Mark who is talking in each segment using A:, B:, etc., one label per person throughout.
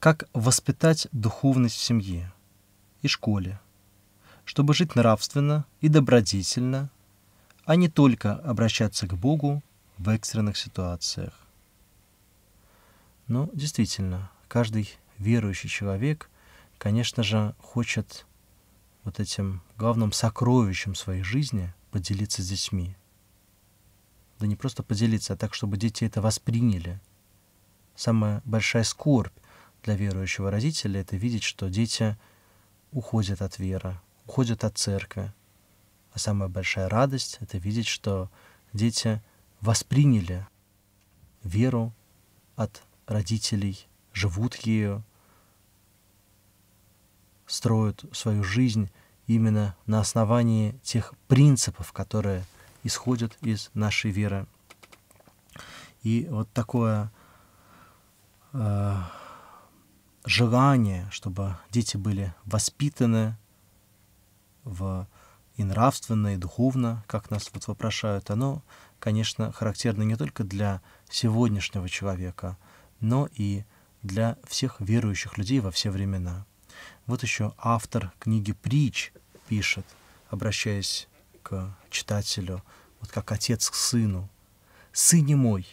A: как воспитать духовность в семье и школе, чтобы жить нравственно и добродетельно, а не только обращаться к Богу в экстренных ситуациях. Но действительно, каждый верующий человек, конечно же, хочет вот этим главным сокровищем своей жизни поделиться с детьми. Да не просто поделиться, а так, чтобы дети это восприняли. Самая большая скорбь для верующего родителя — это видеть, что дети уходят от веры, уходят от церкви. А самая большая радость — это видеть, что дети восприняли веру от родителей, живут ею, строят свою жизнь именно на основании тех принципов, которые исходят из нашей веры. И вот такое э, желание, чтобы дети были воспитаны в и нравственно, и духовно, как нас вот вопрошают, оно, конечно, характерно не только для сегодняшнего человека, но и для всех верующих людей во все времена. Вот еще автор книги «Притч» пишет, обращаясь к читателю, вот как отец к сыну. «Сыне мой,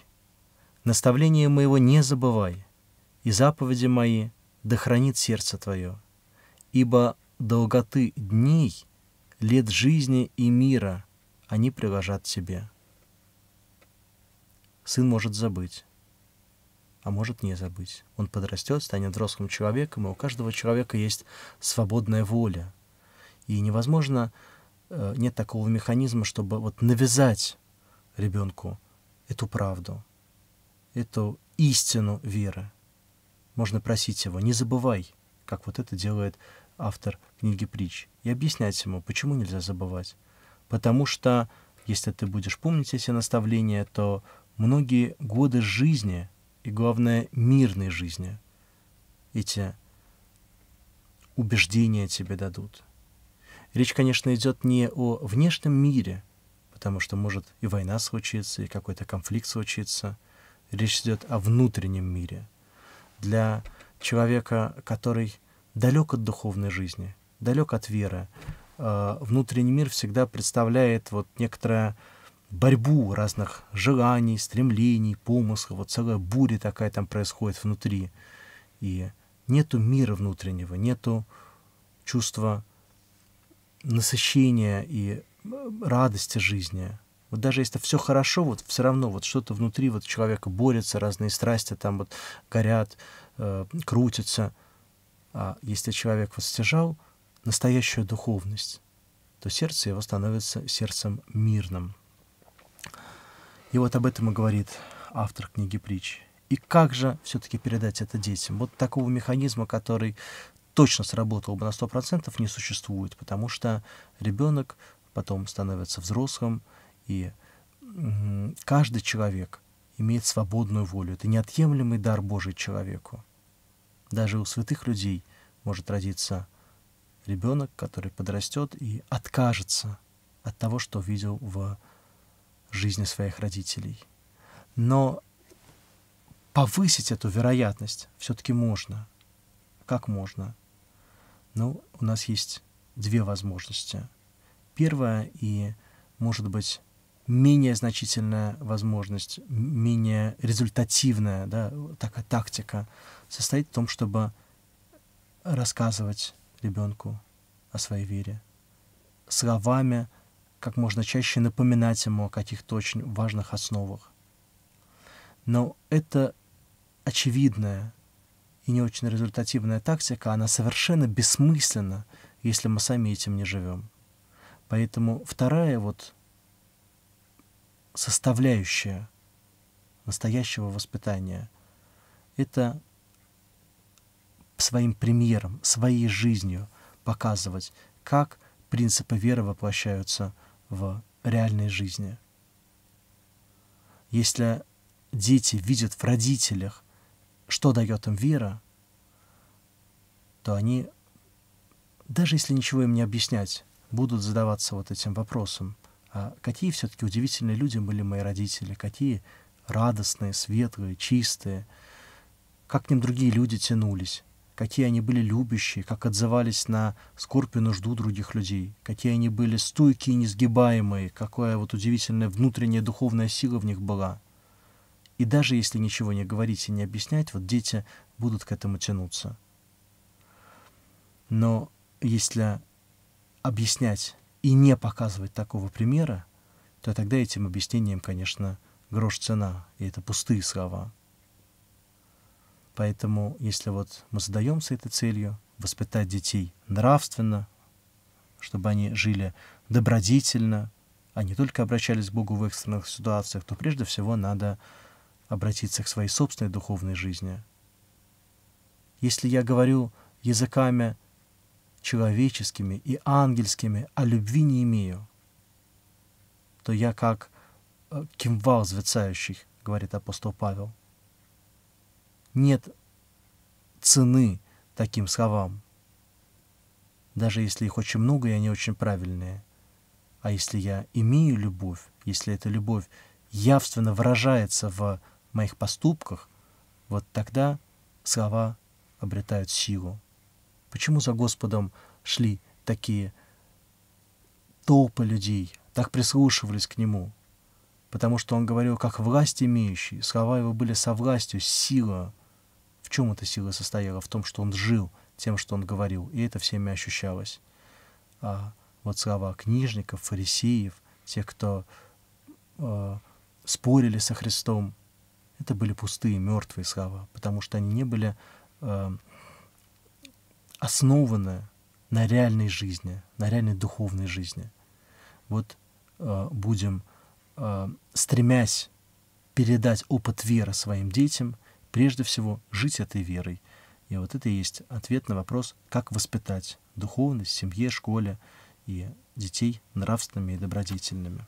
A: наставление моего не забывай, и заповеди мои да хранит сердце твое, ибо долготы дней, лет жизни и мира они приложат тебе». Сын может забыть, а может не забыть. Он подрастет, станет взрослым человеком, и у каждого человека есть свободная воля. И невозможно, э, нет такого механизма, чтобы вот навязать ребенку эту правду, эту истину веры. Можно просить его, не забывай, как вот это делает автор книги притч, и объяснять ему, почему нельзя забывать. Потому что, если ты будешь помнить эти наставления, то многие годы жизни и, главное, мирной жизни. Эти убеждения тебе дадут. Речь, конечно, идет не о внешнем мире, потому что может и война случиться, и какой-то конфликт случиться. Речь идет о внутреннем мире. Для человека, который далек от духовной жизни, далек от веры, э, внутренний мир всегда представляет вот некоторое борьбу разных желаний, стремлений, помыслов. Вот целая буря такая там происходит внутри. И нету мира внутреннего, нету чувства насыщения и радости жизни. Вот даже если все хорошо, вот все равно вот что-то внутри вот человека борется, разные страсти там вот горят, э, крутятся. А если человек вот стяжал настоящую духовность, то сердце его становится сердцем мирным. И вот об этом и говорит автор книги притч. И как же все-таки передать это детям? Вот такого механизма, который точно сработал бы на 100%, не существует, потому что ребенок потом становится взрослым, и каждый человек имеет свободную волю. Это неотъемлемый дар Божий человеку. Даже у святых людей может родиться ребенок, который подрастет и откажется от того, что видел в жизни своих родителей. Но повысить эту вероятность все-таки можно. Как можно? Ну, у нас есть две возможности. Первая и, может быть, менее значительная возможность, менее результативная да, такая тактика состоит в том, чтобы рассказывать ребенку о своей вере словами, как можно чаще напоминать ему о каких-то очень важных основах. Но это очевидная и не очень результативная тактика, она совершенно бессмысленна, если мы сами этим не живем. Поэтому вторая вот составляющая настоящего воспитания — это своим примером, своей жизнью показывать, как принципы веры воплощаются в реальной жизни. Если дети видят в родителях, что дает им вера, то они, даже если ничего им не объяснять, будут задаваться вот этим вопросом, какие все-таки удивительные люди были мои родители, какие радостные, светлые, чистые, как к ним другие люди тянулись, какие они были любящие, как отзывались на скорбь и нужду других людей, какие они были стойкие и несгибаемые, какая вот удивительная внутренняя духовная сила в них была. И даже если ничего не говорить и не объяснять, вот дети будут к этому тянуться. Но если объяснять и не показывать такого примера, то тогда этим объяснением, конечно, грош цена, и это пустые слова. Поэтому, если вот мы задаемся этой целью, воспитать детей нравственно, чтобы они жили добродетельно, а не только обращались к Богу в экстренных ситуациях, то прежде всего надо обратиться к своей собственной духовной жизни. Если я говорю языками человеческими и ангельскими, а любви не имею, то я как э, кимвал звецающий, говорит апостол Павел. Нет цены таким словам, даже если их очень много и они очень правильные. А если я имею любовь, если эта любовь явственно выражается в моих поступках, вот тогда слова обретают силу. Почему за Господом шли такие толпы людей, так прислушивались к Нему? Потому что Он говорил, как власть имеющий, слова Его были со властью, сила. В чем эта сила состояла? В том, что Он жил тем, что Он говорил, и это всеми ощущалось. А вот слова книжников, фарисеев, тех, кто э, спорили со Христом, это были пустые, мертвые слова, потому что они не были э, основанная на реальной жизни, на реальной духовной жизни. Вот э, будем, э, стремясь передать опыт веры своим детям, прежде всего жить этой верой. И вот это и есть ответ на вопрос, как воспитать духовность в семье, школе и детей нравственными и добродетельными.